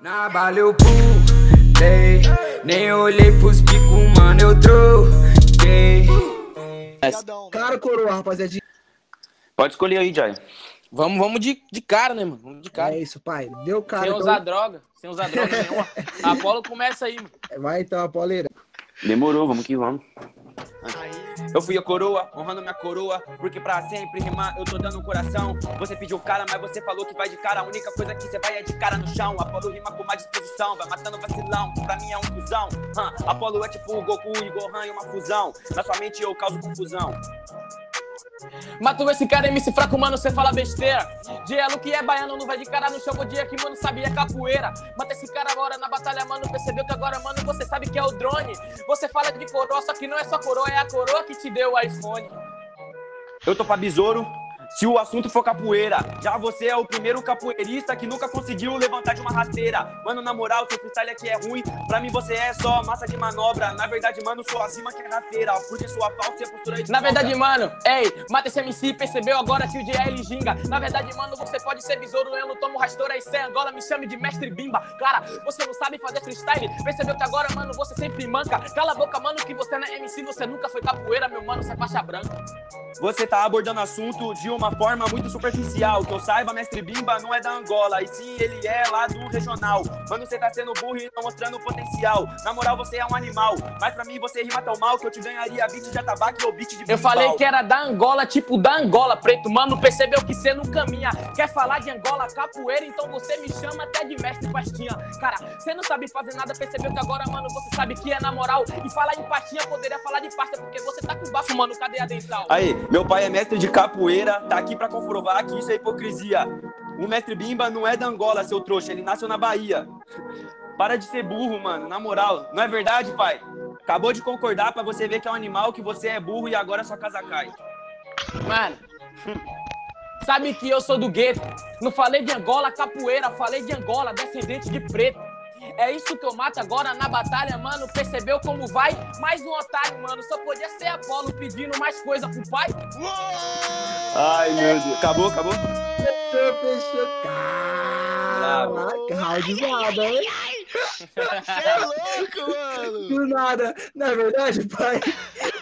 Na bala eu pulei, nem olhei pros picos, mano, eu troquei. Cara, coroa, rapaziada. Pode escolher aí, Jai. Vamos, vamos de, de cara, né, mano? Vamos de cara. É isso, pai. Deu cara. sem então- usar droga. Sem usar droga nenhuma. Apolo começa aí, mano. Vai então, Apoleira. Demorou, vamos que vamos. Eu fui a coroa, honrando minha coroa, porque pra sempre rimar eu tô dando um coração. Você pediu cara, mas você falou que vai de cara. A única coisa que você vai é de cara no chão. Apolo rima com mais disposição, vai matando vacilão, pra mim é um cuzão. Hã, Apolo é tipo o Goku e Gohan em uma fusão. Na sua mente eu causo confusão. Matou esse cara, MC fraco, mano, cê fala besteira. Dielo que é baiano, não vai de cara no chão, o dia que, mano, sabia capoeira. Mata esse cara agora na batalha, mano, percebeu que agora, mano, você sabe que é o drone. Você fala de coroa, só que não é só coroa, é a coroa que te deu o iPhone. Eu tô pra besouro. Se o assunto for capoeira, já você é o primeiro capoeirista que nunca conseguiu levantar de uma rasteira. Mano, na moral, seu freestyle aqui é ruim. Pra mim você é só massa de manobra. Na verdade, mano, sua cima que é rasteira. Porque sua falsa é postura de Na cobra. verdade, mano, ei, mata esse MC, percebeu agora que o dia ele ginga. Na verdade, mano, você pode ser besouro, eu não tomo rasteira e sem Angola, me chame de mestre bimba. Cara, você não sabe fazer freestyle, percebeu que agora, mano, você sempre manca. Cala a boca, mano, que você não é MC, você nunca foi capoeira, meu mano, você é faixa branca. Você tá abordando assunto de uma forma muito superficial. Que eu saiba, mestre Bimba não é da Angola, e sim ele é lá do regional. Mano, você tá sendo burro e não mostrando o potencial. Na moral, você é um animal. Mas pra mim você rima tão mal que eu te ganharia beat de atabaque ou beat de Eu bimbal. falei que era da Angola, tipo da Angola, preto. Mano, percebeu que cê não caminha. Quer falar de Angola, capoeira, então você me chama até de mestre pastinha. Cara, você não sabe fazer nada, percebeu que agora, mano, você sabe que é na moral. E falar em pastinha poderia falar de pasta, porque você tá com bafo, mano, cadê a dental? Aí, meu pai é mestre de capoeira, tá aqui pra comprovar que isso é hipocrisia. O mestre Bimba não é da Angola, seu trouxa, ele nasceu na Bahia. Para de ser burro, mano, na moral. Não é verdade, pai? Acabou de concordar pra você ver que é um animal, que você é burro e agora sua casa cai. Mano, sabe que eu sou do gueto. Não falei de Angola, capoeira, falei de Angola, descendente de preto. É isso que eu mato agora na batalha, mano. Percebeu como vai? Mais um otário, mano. Só podia ser Apolo pedindo mais coisa pro pai. Ai, meu Deus. Acabou, acabou? Fechou, fechou. Caraca, zoado, hein? Você é louco, mano! Do nada. Na é verdade, pai,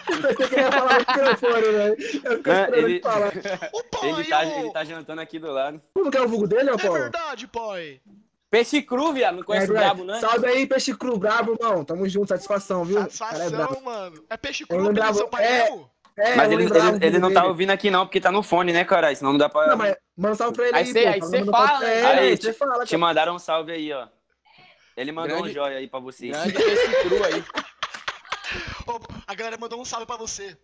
eu pensei que ia falar no microfone, velho. Eu É, esperando ele- ele falar. O pai, Ele tá, ô, ele tá jantando aqui do lado. Como que é o vulgo dele, É Apolo? verdade, pai. Peixe cru, viado. Não conhece o É, brabo, né? Salve aí, Peixe Cru, bravo, irmão. Tamo junto, satisfação, viu? O Cara é. Satisfação, mano. É peixe cru, lembrava- pelo seu pai é. É, Mas ele, ele, o ele não tá ouvindo aqui não, porque tá no fone, né, caralho? Senão não dá pra... Não, mas manda um salve pra ele aí, cê- pô. aí Falando cê no fala, papo- É, você fala, Te cara. mandaram um salve aí, ó. Ele mandou Grande- um joia aí pra vocês. Grande peixe cru aí. Ô, a galera mandou um salve pra você.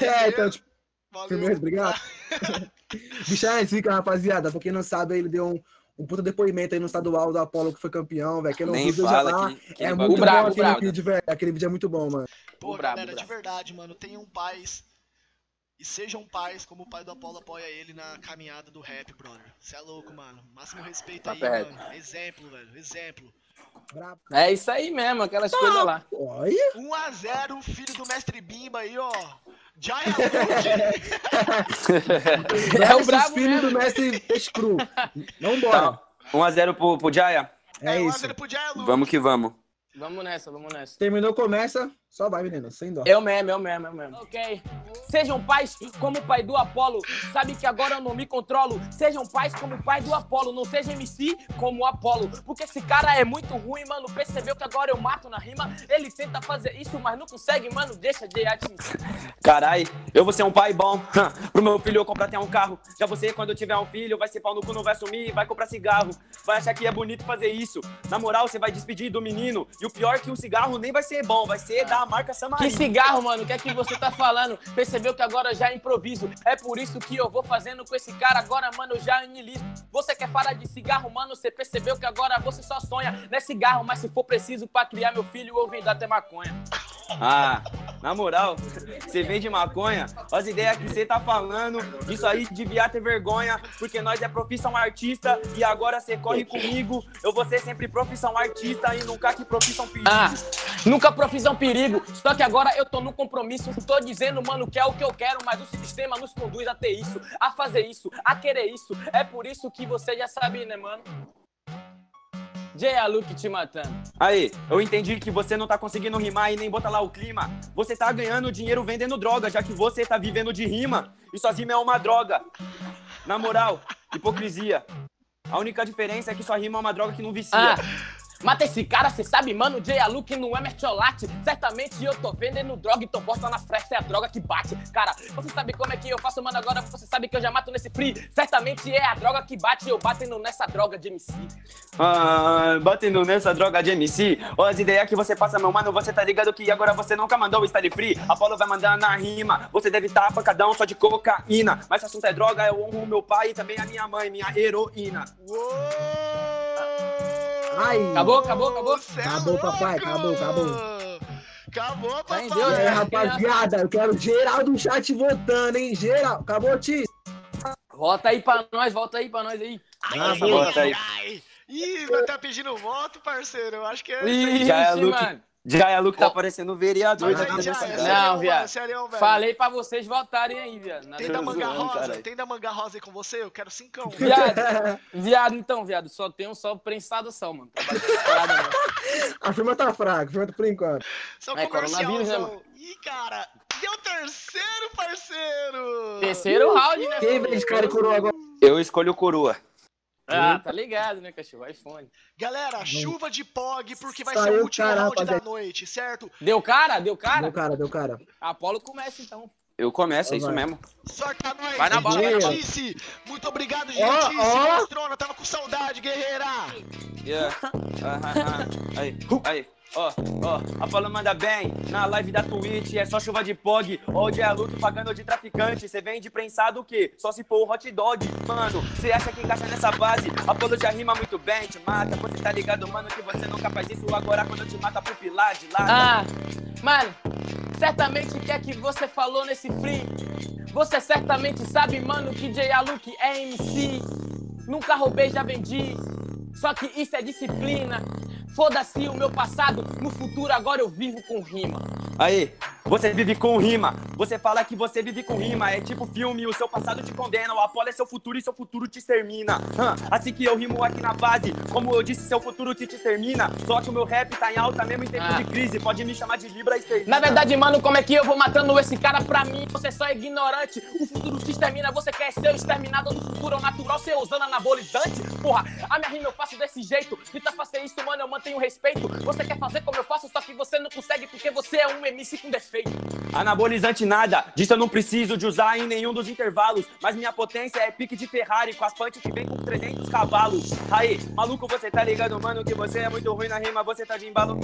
É, então, tipo, Valeu. primeiro, obrigado. Bichão é zica, rapaziada. Pra quem não sabe, ele deu um, um puta depoimento aí no estadual do Apolo que foi campeão, velho. Quem não Nem viu, já fala lá. que, que É muito O brabo, bom aquele vídeo, velho. Aquele vídeo é muito bom, mano. Pô, O brabo, galera, o de verdade, mano, tenham paz. E sejam pais como o pai do Apolo apoia ele na caminhada do rap, brother. Você é louco, mano. Máximo respeito Tá aí, perto. mano. Exemplo, velho. Exemplo. É isso aí mesmo, aquelas coisas lá. Olha. 1x0, filho do mestre Bimba aí, ó. Jaya É o Versus brabo filho mesmo. do mestre Peixe Cru. Vambora. Tá. 1x0 pro, pro Jaya. É isso. 1x0 pro Jaya Lu. Vamos que vamos. Vamos nessa, vamos nessa. Terminou, começa. Só vai, menino. Sem dó. Eu mesmo, eu mesmo, eu mesmo. Ok. Sejam pais como o pai do Apolo. Sabe que agora eu não me controlo. Sejam pais como o pai do Apolo. Não seja MC como o Apolo. Porque esse cara é muito ruim, mano. Percebeu que agora eu mato na rima. Ele tenta fazer isso, mas não consegue, mano. Deixa de atingir. Carai, eu vou ser um pai bom. Pro meu filho eu comprar até um carro. Já você, quando eu tiver um filho, vai ser pau no cu, não vai sumir, vai comprar cigarro. Vai achar que é bonito fazer isso. Na moral, você vai despedir do menino. E o pior é que o cigarro nem vai ser bom, vai ser da marca Que cigarro, mano, o que é que você tá falando? Percebeu que agora já é improviso. É por isso que eu vou fazendo com esse cara. Agora, mano, eu já aniliso. Você quer falar de cigarro, mano? Você percebeu que agora você só sonha. Não é cigarro, mas se for preciso pra criar meu filho, eu vender até maconha. Ah, na moral, você vende maconha? As ideias que você tá falando, isso aí devia ter vergonha, porque nós é profissão artista e agora você corre comigo. Eu vou ser sempre profissão artista e nunca que profissão perigo. Ah, nunca profissão perigo. Só que agora eu tô no compromisso. Tô dizendo, mano, que é o que eu quero, mas o sistema nos conduz a ter isso, a fazer isso, a querer isso. É por isso que você já sabe, né, mano? Jay Luke te matando. Aí, eu entendi que você não tá conseguindo rimar e nem botar lá o clima. Você tá ganhando dinheiro vendendo droga, já que você tá vivendo de rima. E sua rima é uma droga. Na moral, hipocrisia. A única diferença é que sua rima é uma droga que não vicia. Ah, mata esse cara, cê sabe, mano, Jay Luke não é mercholate. Certamente eu tô vendendo droga, então bosta na fresta, é a droga que bate. Cara, você sabe como é que eu faço, mano, agora você sabe que eu já mato nesse free. Certamente é a droga que bate, eu batendo nessa droga de MC. Ah, batendo nessa droga de MC. Ó, as ideias que você passa, meu mano, você tá ligado que agora você nunca mandou o style free. Apolo vai mandar na rima. Você deve tá pancadão só de cocaína. Mas se o assunto é droga, eu honro meu pai e também a minha mãe, minha heroína. Ai. Acabou, acabou, acabou? Cê é Acabou, papai, louco! acabou, acabou. Acabou, papai. Entendeu, E aí, É, rapaziada, eu quero geral do chat votando, hein? Geral. Acabou, Ti? Volta aí pra nós, volta aí pra nós aí. Ai, Ah, ai, bota aí. ai. Ih, vai tá pedindo voto, parceiro. Eu acho que é. Ixi, Já é Luke. mano. Já é Luke tá Ó. parecendo vereador cidade. Não, serião, viado. serião. Falei pra vocês votarem aí, viado. Tem da manga zoando, rosa? caralho. Tem da manga rosa aí com você? Eu quero cincão. Viado, viado, então, viado, só tem um só prensado só, mano. Tá parada, não. A firma tá fraca, a firma tá por enquanto. Só É, né, comercialzão. Ih, cara. Deu terceiro, parceiro. Terceiro round, né? Quem vem de cara e coroa agora? Eu escolho o coroa. Ah, tá ligado, né, cachorro? iPhone. Galera, chuva de POG, porque vai Saiu ser o último cara, round da noite, certo? Deu cara? Deu cara? Deu cara, deu cara. Apolo começa, então. Eu começo, é isso mesmo. Nós, Vai na bala, vai na bala. Gentice. Muito obrigado, Gentice. ó. Mostrona, tava com saudade, guerreira. Yeah. Ah, ah, ah. Aí, aí. Ó, ó, Apolo manda bem na live da Twitch, é só chuva de pog. Hoje é luto pagando de traficante. Cê vende prensado o quê? Só se for o hot dog. Mano, cê acha que encaixa nessa base? Apolo já rima muito bem, te mata. Você tá ligado, mano, que você nunca faz isso. Agora quando eu te mata pro pilar de lado. Ah, mano, certamente o que é que você falou nesse free? Você certamente sabe, mano, que J. Luke é MC. Nunca roubei, já vendi. Só que isso é disciplina. Foda-se o meu passado, no futuro agora eu vivo com rima. Aí, você vive com rima. Você fala que você vive com rima. É tipo filme, o seu passado te condena. O Apolo é seu futuro e seu futuro te extermina. Assim que eu rimo aqui na base. Como eu disse, seu futuro te, te extermina. Só que o meu rap tá em alta mesmo em tempo Ah. de crise. Pode me chamar de Libra extermina. Na verdade, mano, como é que eu vou matando esse cara pra mim? Você só é ignorante. O futuro te extermina, você quer ser o exterminador do futuro. É o natural ser usando anabolizante. Porra, a minha rima eu faço desse jeito. Tenta fazer isso, mano, eu mantenho respeito. Você quer fazer como eu faço, só que você não consegue porque você é um MC com defeito. Anabolizante nada, disso eu não preciso de usar em nenhum dos intervalos. Mas minha potência é pique de Ferrari, com as punch que vem com 300 cavalos. Aí, maluco, você tá ligado, mano, que você é muito ruim na rima, você tá de embalo.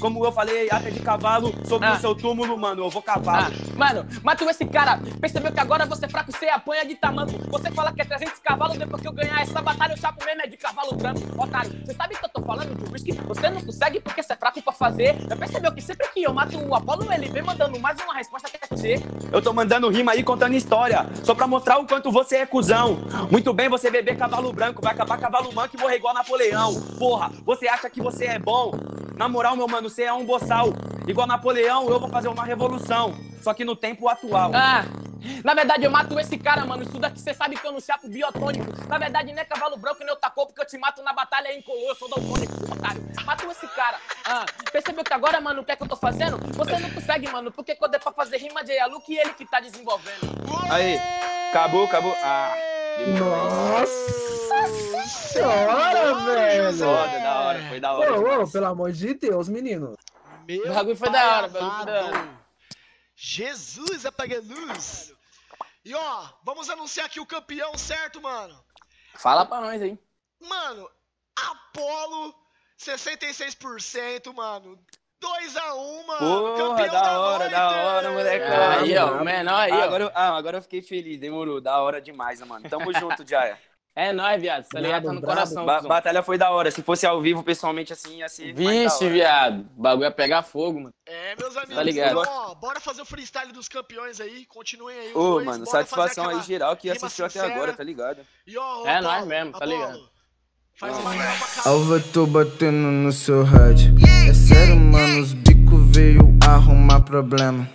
Como eu falei, até de cavalo, sobre Ah. o seu túmulo, mano, eu vou Ah, cavalo. mano, mata esse cara. Percebeu que agora você é fraco, você apanha de tamanco. Você fala que é 300 cavalos, depois que eu ganhar essa batalha, eu chapo mesmo é de cavalo branco. Otário, você sabe que eu tô falando de whisky? Você não consegue porque você é fraco pra fazer. Já percebeu que sempre que eu mato o Apolo, ele vem mandando mais uma resposta que você. Eu tô mandando rima aí contando história, só pra mostrar o quanto você é cuzão. Muito bem, você beber cavalo branco, vai acabar cavalo manco e morrer igual Napoleão. Porra, você acha que você é bom? Na moral, meu mano, você é um boçal. Igual Napoleão, eu vou fazer uma revolução. Só que no tempo atual. Ah, na verdade eu mato esse cara, mano. Isso daqui você sabe que eu não chapo biotônico. Na verdade, não é cavalo branco nem eu tacou, porque eu te mato na batalha em colô, eu sou daltônico, otário. Mato esse cara. Ah, percebeu que agora, mano, o que é que eu tô fazendo? Você não consegue, mano, porque quando é pra fazer rima de Yaluki, ele que tá desenvolvendo. Aí, acabou, acabou. Ah, Nossa senhora, velho. Foda, da hora, foi da hora. Ô, ô, demais. pelo amor de Deus, menino. Meu O bagulho foi da hora, o bagulho foi da hora. Jesus, apaga a luz. E ó, vamos anunciar aqui o campeão, certo, mano? Fala pra nós aí. Mano, Apolo, 66%, mano. 2x1, mano. Porra, campeão da hora, noite. da hora, moleque. Aí, ó, o menor aí, ó. agora, ah, agora eu fiquei feliz, demorou. Da hora demais, mano. Tamo junto, Jaya. É nóis, viado. Tá ligado? Tá no Brabo, coração. Ba batalha foi da hora. Se fosse ao vivo, pessoalmente, assim, ia ser. Vixe, viado. O bagulho ia pegar fogo, mano. É, meus amigos. Tá ligado. Então, ó, bora fazer o freestyle dos campeões aí. Continuem aí. Ô, dois, mano, bora satisfação aí geral que assistiu até sincera. agora, tá ligado? E ó, É nóis mesmo, tá ligado? Faz uma Alva, tô batendo no seu rádio. É sério, mano, os bico veio arrumar problema.